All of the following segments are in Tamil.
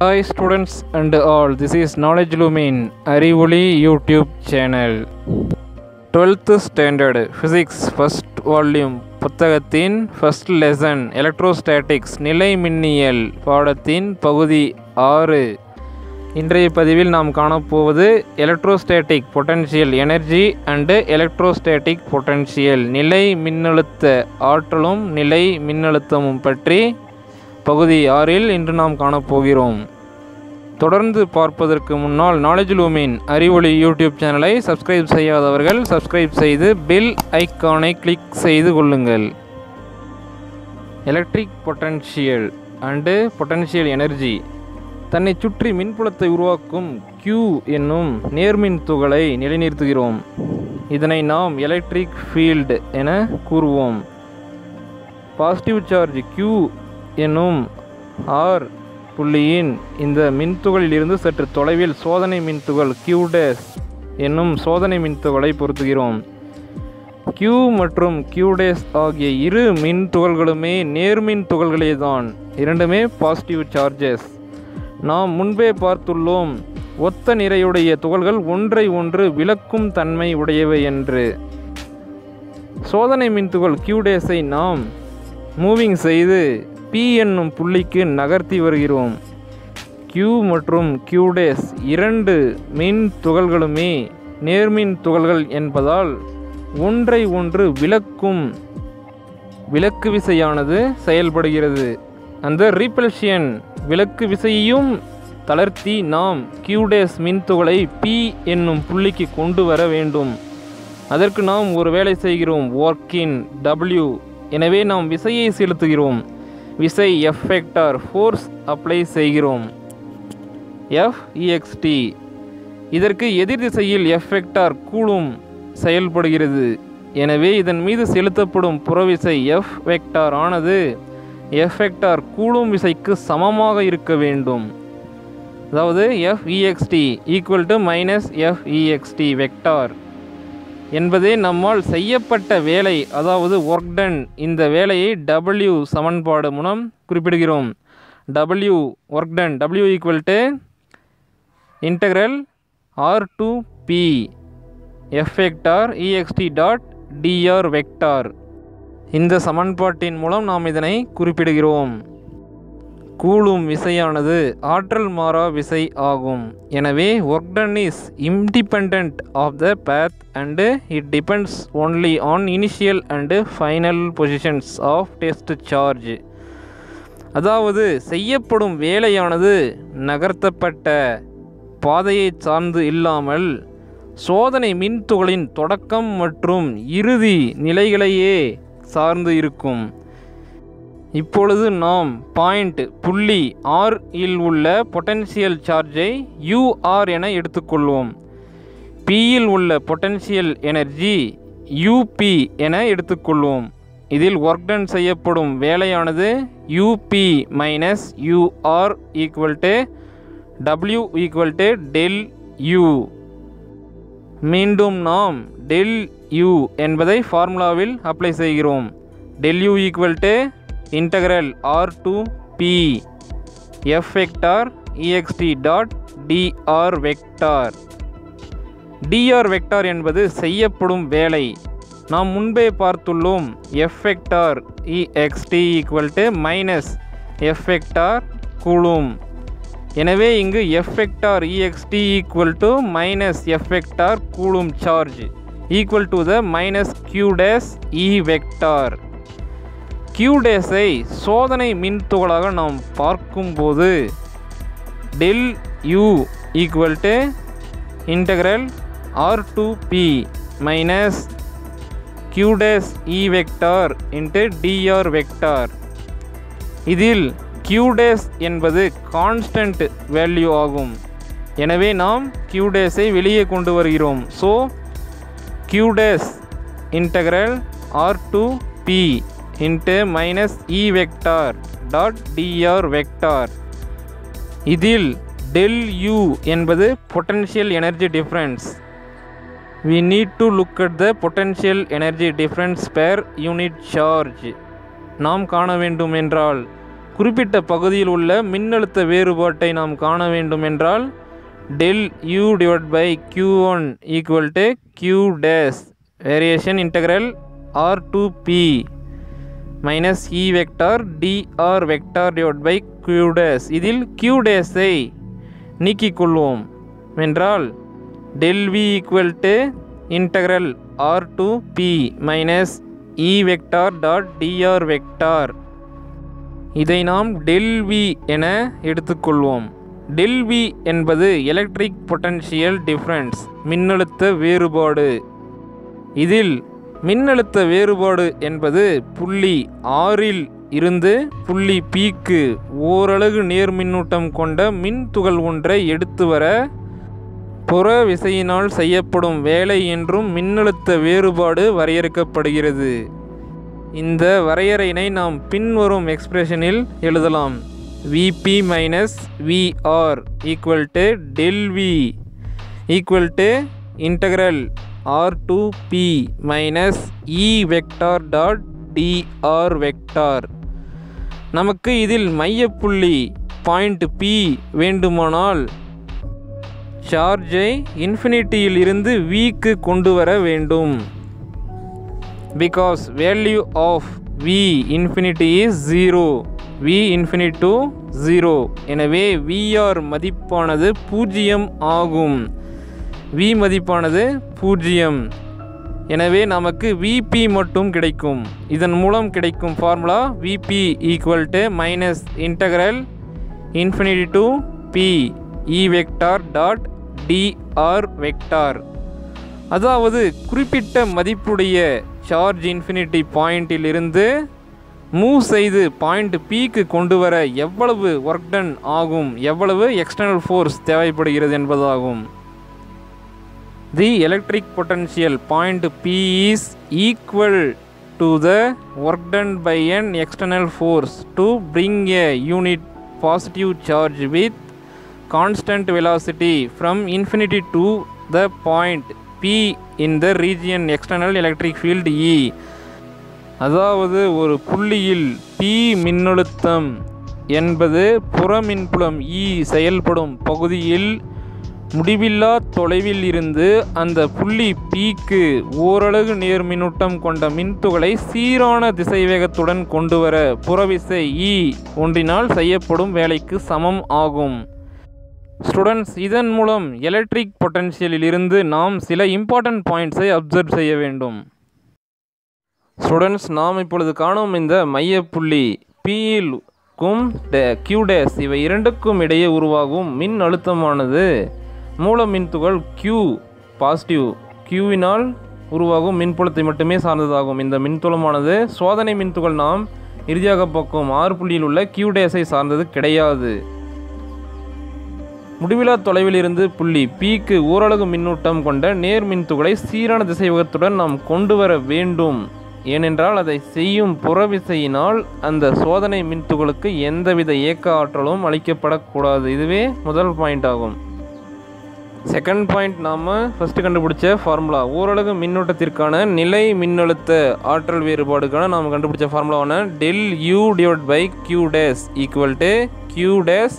Hi students and all this is knowledge Lumin அறிவொளி YouTube channel twelfth standard physics first volume புத்தகத்தின் ஃபஸ்ட் லெசன் எலக்ட்ரோஸ்டாட்டிக்ஸ் நிலை மின்னியல் பாடத்தின் பகுதி ஆறு. இன்றைய பதிவில் நாம் காணப்போவது electrostatic potential energy and electrostatic potential நிலை மின்னழுத்த ஆற்றலும் நிலை மின்னழுத்தமும் பற்றி பகுதி ஆறில் இன்று நாம் காணப்போகிறோம். தொடர்ந்து பார்ப்பதற்கு முன்னால் நாலேஜ் லூமின் அறிவொளி யூடியூப் சேனலை சப்ஸ்கிரைப் செய்யாதவர்கள் சப்ஸ்கிரைப் செய்து பில் ஐக்கானை கிளிக் செய்து கொள்ளுங்கள். Electric potential and potential energy தன்னை சுற்றி மின்புலத்தை உருவாக்கும் கியூ என்னும் நேர்மின் துகளை நிலைநிறுத்துகிறோம். இதனை நாம் எலக்ட்ரிக் ஃபீல்டு என கூறுவோம். பாசிட்டிவ் சார்ஜ் கியூ என்னும் ஆர் புள்ளியின் இந்த மின்துகளிலிருந்து சற்று தொலைவில் சோதனை மின்துகள் Q டேஸ் என்னும் சோதனை மின்துகளை பொருத்துகிறோம். கியூ மற்றும் கியூடேஸ் ஆகிய இரு மின் துகள்களுமே நேர்மின் துகள்களே தான் இரண்டுமே பாசிட்டிவ் சார்ஜஸ் நாம் முன்பே பார்த்துள்ளோம் ஒத்த நிறையுடைய துகள்கள் ஒன்றை ஒன்று விளக்கும் தன்மை உடையவை என்று. சோதனை மின்துகள் கியூடேஸை நாம் மூவிங் செய்து P என்னும் புள்ளிக்கு நகர்த்தி வருகிறோம். Q மற்றும் Q டேஸ் இரண்டு மின் துகள்களுமே நேர்மின் துகள்கள் என்பதால் ஒன்றை ஒன்று விளக்கும் விளக்கு விசையானது செயல்படுகிறது. அந்த ரீபல்ஷியன் விளக்கு விசையையும் தளர்த்தி நாம் கியூடேஸ் மின்துகளை பி என்னும் புள்ளிக்கு கொண்டு வர வேண்டும். அதற்கு நாம் ஒரு வேலை செய்கிறோம். ஒர்க்கின் டபிள்யூ எனவே நாம் விசையை செலுத்துகிறோம். விசை F வெக்டார் ஃபோர்ஸ் அப்ளை செய்கிறோம். எஃப்இஎக்ஸ்டி இதற்கு எதிர் திசையில் எஃப் வெக்டார் கூலும் செயல்படுகிறது. எனவே இதன் மீது செலுத்தப்படும் புறவிசை எஃப் வெக்டார் ஆனது எஃப் வெக்டார் கூலும் விசைக்கு சமமாக இருக்க வேண்டும். அதாவது F E X T equal to minus F E X T vector என்பதே நம்மால் செய்யப்பட்ட வேலை. அதாவது ஒர்க் டன் இந்த வேலையை டபிள்யூ சமன்பாடு மூலம் குறிப்பிடுகிறோம். W work done W equal to integral R to P F vector E X T dot D R vector இந்த சமன்பாட்டின் மூலம் நாம் இதனை குறிப்பிடுகிறோம். கூலும் விசையானது ஆற்றல் மாறா விசை ஆகும். எனவே work done is independent of the path and it depends only on initial and final positions of test charge அதாவது செய்யப்படும் வேலையானது நகர்த்தப்பட்ட பாதையை சார்ந்து இல்லாமல் சோதனை மின்துகளின் தொடக்கம் மற்றும் இறுதி நிலைகளையே சார்ந்து இருக்கும். இப்பொழுது நாம் பாயிண்ட் புள்ளி ஆர் இல் உள்ள பொட்டன்ஷியல் சார்ஜை யூஆர் என எடுத்துக்கொள்வோம். பியில் உள்ள பொட்டன்ஷியல் எனர்ஜி யூபி என எடுத்துக்கொள்வோம். இதில் ஒர்க் டன் செய்யப்படும் வேலையானது U P minus U R equal to W equal to del U மீண்டும் நாம் டெல் யூ என்பதை ஃபார்முலாவில் அப்ளை செய்கிறோம். Del U equal to integral R to P F vector E X T dot D R vector D R vector என்பது செய்யப்படும் வேலை. நாம் முன்பே பார்த்துள்ளோம் F vector E X T equal to minus F vector Coulomb. எனவே இங்கு F vector E X T equal to minus F vector Coulomb charge equal to the minus Q dash E vector கியூடேஸை சோதனை மின்துகளாக நாம் பார்க்கும்போது del U equal to integral R to P minus Q dash E vector into D R vector இதில் கியூடேஸ் என்பது கான்ஸ்டன்ட் வேல்யூ ஆகும். எனவே நாம் கியூடேஸை வெளியே கொண்டு வருகிறோம். So Q dash integral integral R to P into minus E vector dot D R vector இதில் டெல் யூ என்பது potential energy difference we need to look at the potential energy difference per unit charge நாம் காண வேண்டும் என்றால் குறிப்பிட்ட பகுதியில் உள்ள மின்னழுத்த வேறுபாட்டை நாம் காண வேண்டும் என்றால் del U divide by Q one equal to Q dash variation integral R to P minus E vector D R vector divide by Q dash இதில் கியூடேஸை நீக்கிக் கொள்வோம். என்றால் del V equal to integral R to P minus E vector dot D R vector இதை நாம் டெல் வி என எடுத்துக்கொள்வோம் டெல் வி என்பது எலக்ட்ரிக் பொட்டன்ஷியல் டிஃப்ரென்ஸ் மின்னழுத்த வேறுபாடு. இதில் மின்னழுத்த வேறுபாடு என்பது புள்ளி ஆறில் இருந்து புள்ளி பிக்கு ஓரலகு நேர்மின்னூட்டம் கொண்ட மின்துகள் ஒன்றை எடுத்து வர புற விசையினால் செய்யப்படும் வேலை என்றும் மின்னழுத்த வேறுபாடு வரையறுக்கப்படுகிறது. இந்த வரையறையினை நாம் பின்வரும் எக்ஸ்பிரஷனில் எழுதலாம். V P minus V R equal to del V equal to integral R to P minus E vector dot D R vector நமக்கு இதில் மையப்புள்ளி பாயிண்ட் பி வேண்டுமானால் சார்ஜை இன்ஃபினிட்டியில் இருந்து விக்கு கொண்டு வர வேண்டும். Because value of V infinity is zero V infinite to zero எனவே விஆர் மதிப்பானது பூஜ்ஜியம் ஆகும். வி மதிப்பானது பூஜ்ஜியம். எனவே நமக்கு விபி மட்டும் கிடைக்கும். இதன் மூலம் கிடைக்கும் formula V P equal to minus integral infinity to P E vector dot D R vector அதாவது குறிப்பிட்ட மதிப்புடைய சார்ஜ் இன்ஃபினிட்டி பாயிண்ட்டிலிருந்து மூவ் செய்து பாயிண்ட் பிக்கு கொண்டு வர எவ்வளவு ஒர்க் டன் ஆகும்? எவ்வளவு எக்ஸ்டர்னல் ஃபோர்ஸ் தேவைப்படுகிறது என்பதாகும். The electric potential point P is equal to the work done by an external force to bring a unit positive charge with constant velocity from infinity to the point P in the region external electric field E அதாவது ஒரு புள்ளியில் P மின்னழுத்தம் என்பது புறமின்புலம் E செயல்படும் பகுதியில் முடிவில்லா தொலைவில் இருந்து அந்த புள்ளி பீக்கு ஓரளவு நேர்மின்னூட்டம் கொண்ட மின்துகளை சீரான திசைவேகத்துடன் கொண்டுவர புறவிசை இ ஒன்றினால் செய்யப்படும் வேலைக்கு சமம் ஆகும். ஸ்டூடெண்ட்ஸ் இதன் மூலம் எலக்ட்ரிக் பொட்டன்ஷியலில் இருந்து நாம் சில இம்பார்ட்டன்ட் பாயிண்ட்ஸை அப்சர்வ் செய்ய வேண்டும். ஸ்டூடெண்ட்ஸ் நாம் இப்பொழுது காணும் இந்த மையப்புள்ளி பியில்க்கும் கியூ டேஸ் இவை இரண்டுக்கும் இடையே உருவாகும் மின் அழுத்தமானது மூல மின்துகள் கியூ பாசிட்டிவ் கியூவினால் உருவாகும் மின்புலத்தை மட்டுமே சார்ந்ததாகும். இந்த மின்துளமானது சோதனை மின்துகள் நாம் இறுதியாக பார்க்கும் ஆறு புள்ளியில் உள்ள கியூ டேஸை சார்ந்தது கிடையாது. முடிவிலா தொலைவில் இருந்து புள்ளி பிக்கு ஓரளவு மின்னூட்டம் கொண்ட நேர் மின்துகளை சீரான திசைவேகத்துடன் நாம் கொண்டு வர வேண்டும். ஏனென்றால் அதை செய்யும் புறவிசையினால் அந்த சோதனை மின்துகளுக்கு எந்தவித இயக்க ஆற்றலும் அளிக்கப்படக்கூடாது. இதுவே முதல் பாயிண்ட் ஆகும். செகண்ட் பாயிண்ட் நாம் ஃபஸ்ட்டு கண்டுபிடிச்ச ஃபார்முலா ஓரளவு மின்னோட்டத்திற்கான நிலை மின்னழுத்த ஆற்றல் வேறுபாடுக்கான நாம் கண்டுபிடிச்ச ஃபார்முலாவான del U divide by Q dash equal to Q dash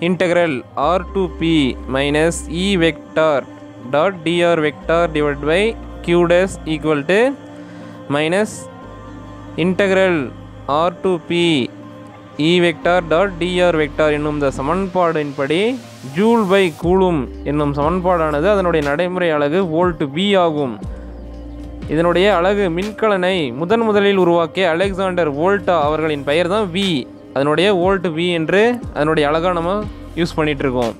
integral R to P minus E vector dot D R vector divide by Q dash equal to minus integral R to P E vector dot D R vector என்னும் இந்த சமன்பாடின்படி ஜூல் பை கூலும் என்னும் சமன்பாடானது அதனுடைய நடைமுறை அழகு வோல்ட் பி ஆகும். இதனுடைய அலகு மின்கலனை முதன் முதலில் உருவாக்கிய அலெக்சாண்டர் வோல்டா அவர்களின் பெயர் தான் வி அதனுடைய வோல்ட் வி என்று அதனுடைய அழகாக நம்ம யூஸ் பண்ணிகிட்ருக்கோம்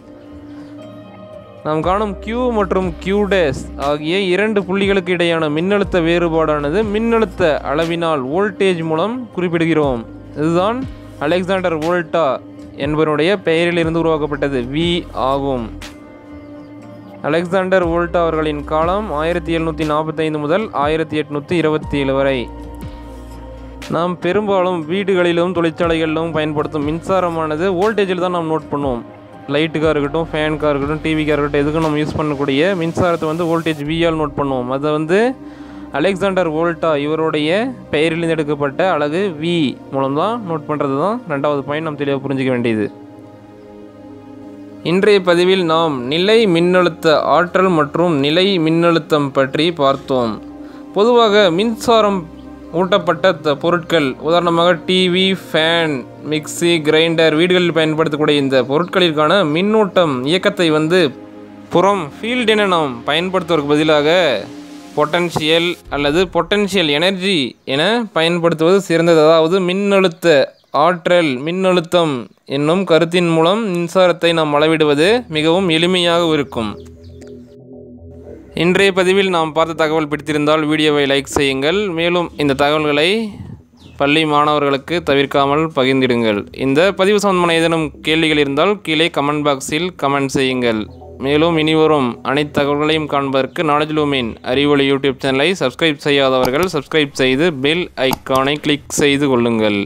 நாம் காணும் கியூ மற்றும் கியூடேஸ் டேஸ் ஆகிய இரண்டு புள்ளிகளுக்கு இடையான மின்னழுத்த வேறுபாடானது மின்னழுத்த அளவினால் வோல்டேஜ் மூலம் குறிப்பிடுகிறோம். இதுதான் அலெக்சாண்டர் வோல்டா என்பவருடைய பெயரிலிருந்து உருவாக்கப்பட்டது வி ஆகும். அலெக்சாண்டர் வோல்ட் அவர்களின் காலம் ஆயிரத்தி எழுநூற்றி நாற்பத்தைந்து முதல் ஆயிரத்தி எட்நூற்றி இருபத்தி ஏழு வரை. நாம் பெரும்பாலும் வீடுகளிலும் தொழிற்சாலைகளிலும் பயன்படுத்தும் மின்சாரமானது வோல்டேஜில் தான் நாம் நோட் பண்ணுவோம். லைட்டுக்காக இருக்கட்டும் ஃபேனுக்காக இருக்கட்டும் டிவிக்காக இருக்கட்டும் எதுக்கும் நம்ம யூஸ் பண்ணக்கூடிய மின்சாரத்தை வந்து வோல்டேஜ் வியால் நோட் பண்ணுவோம். அதை வந்து அலெக்சாண்டர் வோல்டா இவருடைய பெயரிலிருந்து எடுக்கப்பட்ட அழகு வி மூலம் தான் நோட் பண்ணுறது தான் ரெண்டாவது பாயிண்ட் நாம் தெளிவாக புரிஞ்சிக்க வேண்டியது. இன்றைய பதிவில் நாம் நிலை மின்னழுத்த ஆற்றல் மற்றும் நிலை மின்னழுத்தம் பற்றி பார்த்தோம். பொதுவாக மின்சாரம் ஊட்டப்பட்ட த- பொருட்கள் உதாரணமாக டிவி ஃபேன் மிக்ஸி கிரைண்டர் வீடுகளில் பயன்படுத்தக்கூடிய இந்த பொருட்களிற்கான மின்னூட்டம் இயக்கத்தை வந்து புறம் ஃபீல்டு என நாம் பயன்படுத்துவதற்கு பதிலாக பொட்டன்ஷியல் அல்லது பொட்டன்ஷியல் எனர்ஜி என பயன்படுத்துவது சிறந்தது. அதாவது மின்னழுத்த ஆற்றல் மின்னழுத்தம் என்னும் கருத்தின் மூலம் மின்சாரத்தை நாம் அளவிடுவது மிகவும் எளிமையாக இருக்கும். இன்றைய பதிவில் நாம் பார்த்த தகவல் பிடித்திருந்தால் வீடியோவை லைக் செய்யுங்கள். மேலும் இந்த தகவல்களை பள்ளி மாணவர்களுக்கு தவிர்க்காமல் பகிர்ந்திடுங்கள். இந்த பதிவு சம்பந்தமான ஏதேனும் கேள்விகள் இருந்தால் கீழே கமெண்ட் பாக்ஸில் கமெண்ட் செய்யுங்கள். மேலும் இனிவரும் அனைத்து தகவல்களையும் காண்பதற்கு நாலேஜ் லூமின் அறிவொளி யூடியூப் சேனலை சப்ஸ்கிரைப் செய்யாதவர்கள் சப்ஸ்கிரைப் செய்து பெல் ஐக்கானை கிளிக் செய்து கொள்ளுங்கள்.